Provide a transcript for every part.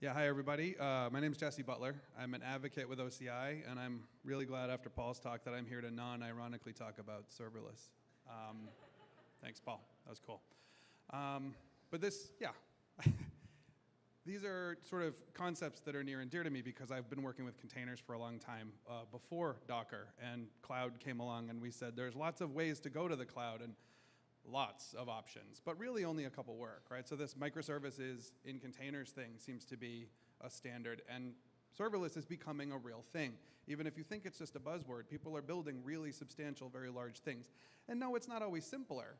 Yeah, hi everybody. Uh, my name is Jesse Butler. I'm an advocate with OCI, and I'm really glad after Paul's talk that I'm here to non-ironically talk about serverless. Um, thanks, Paul. That was cool. Um, but this, yeah. These are sort of concepts that are near and dear to me because I've been working with containers for a long time uh, before Docker and cloud came along and we said there's lots of ways to go to the cloud and lots of options, but really only a couple work, right? So this microservices in containers thing seems to be a standard and serverless is becoming a real thing. Even if you think it's just a buzzword, people are building really substantial, very large things. And no, it's not always simpler,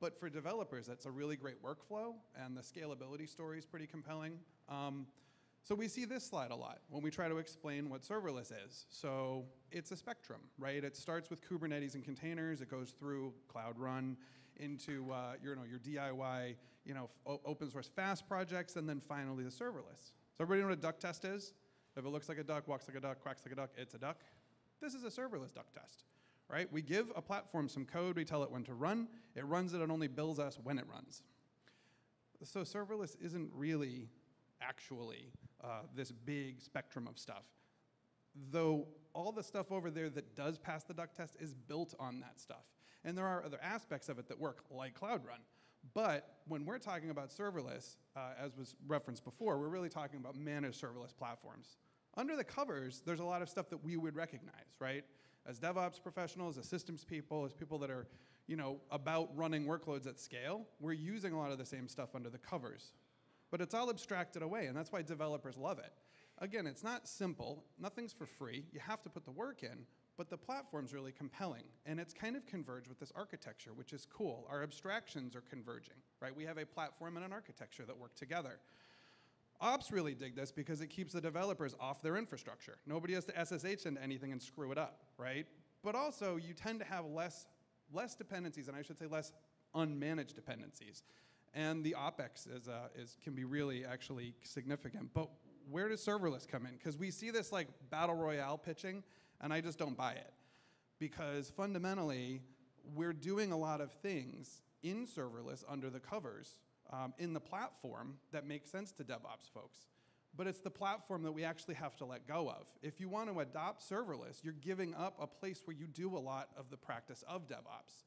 but for developers, that's a really great workflow and the scalability story is pretty compelling. Um, so we see this slide a lot when we try to explain what serverless is. So it's a spectrum, right? It starts with Kubernetes and containers. It goes through Cloud Run into uh, your, you know, your DIY, you know, open source FaaS projects, and then finally the serverless. So everybody know what a duck test is? If it looks like a duck, walks like a duck, quacks like a duck, it's a duck. This is a serverless duck test, right? We give a platform some code, we tell it when to run, it runs it and only bills us when it runs. So serverless isn't really actually uh, this big spectrum of stuff. Though all the stuff over there that does pass the duck test is built on that stuff. And there are other aspects of it that work, like Cloud Run. But when we're talking about serverless, uh, as was referenced before, we're really talking about managed serverless platforms. Under the covers, there's a lot of stuff that we would recognize, right? As DevOps professionals, as systems people, as people that are, you know, about running workloads at scale, we're using a lot of the same stuff under the covers. But it's all abstracted away, and that's why developers love it. Again, it's not simple. Nothing's for free. You have to put the work in, but the platform's really compelling. And it's kind of converged with this architecture, which is cool. Our abstractions are converging, right? We have a platform and an architecture that work together. Ops really dig this because it keeps the developers off their infrastructure. Nobody has to SSH into anything and screw it up, right? But also, you tend to have less, less dependencies, and I should say less unmanaged dependencies and the OpEx is, uh, is, can be really actually significant. But where does serverless come in? Because we see this like battle royale pitching, and I just don't buy it. Because fundamentally, we're doing a lot of things in serverless under the covers um, in the platform that makes sense to DevOps folks. But it's the platform that we actually have to let go of. If you want to adopt serverless, you're giving up a place where you do a lot of the practice of DevOps.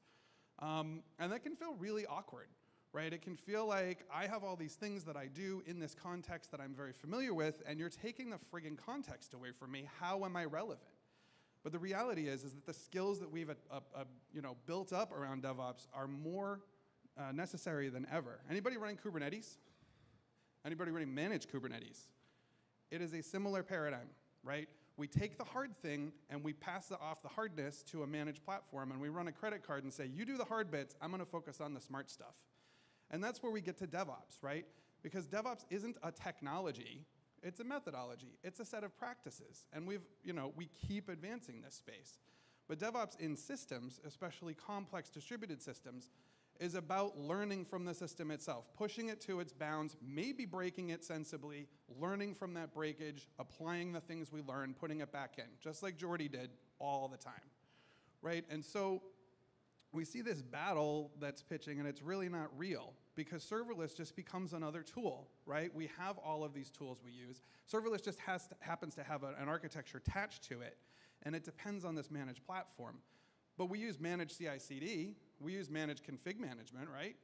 Um, and that can feel really awkward right? It can feel like I have all these things that I do in this context that I'm very familiar with, and you're taking the friggin' context away from me. How am I relevant? But the reality is, is that the skills that we've uh, uh, you know, built up around DevOps are more uh, necessary than ever. Anybody running Kubernetes? Anybody running managed Kubernetes? It is a similar paradigm, right? We take the hard thing and we pass off the hardness to a managed platform and we run a credit card and say, you do the hard bits, I'm gonna focus on the smart stuff. And that's where we get to DevOps, right? Because DevOps isn't a technology, it's a methodology, it's a set of practices. And we've, you know, we keep advancing this space. But DevOps in systems, especially complex distributed systems, is about learning from the system itself, pushing it to its bounds, maybe breaking it sensibly, learning from that breakage, applying the things we learn, putting it back in, just like Jordy did all the time, right? And so we see this battle that's pitching and it's really not real because serverless just becomes another tool, right? We have all of these tools we use. Serverless just has to, happens to have a, an architecture attached to it and it depends on this managed platform. But we use managed CI/CD, we use managed config management, right?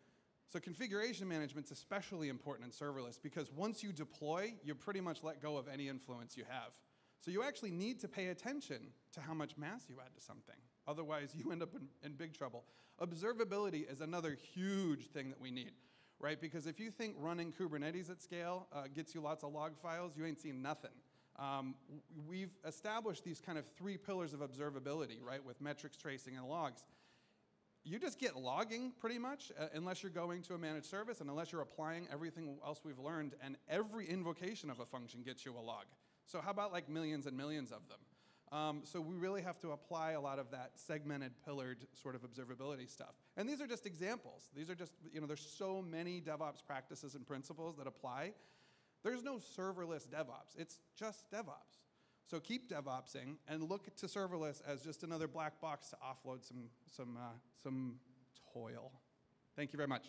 So configuration management is especially important in serverless because once you deploy, you pretty much let go of any influence you have. So you actually need to pay attention to how much mass you add to something. Otherwise, you end up in, in big trouble. Observability is another huge thing that we need, right? Because if you think running Kubernetes at scale uh, gets you lots of log files, you ain't seen nothing. Um, we've established these kind of three pillars of observability, right, with metrics, tracing, and logs. You just get logging pretty much, uh, unless you're going to a managed service and unless you're applying everything else we've learned, and every invocation of a function gets you a log. So how about like millions and millions of them? Um, so we really have to apply a lot of that segmented, pillared sort of observability stuff. And these are just examples. These are just, you know, there's so many DevOps practices and principles that apply. There's no serverless DevOps. It's just DevOps. So keep DevOpsing and look to serverless as just another black box to offload some, some, uh, some toil. Thank you very much.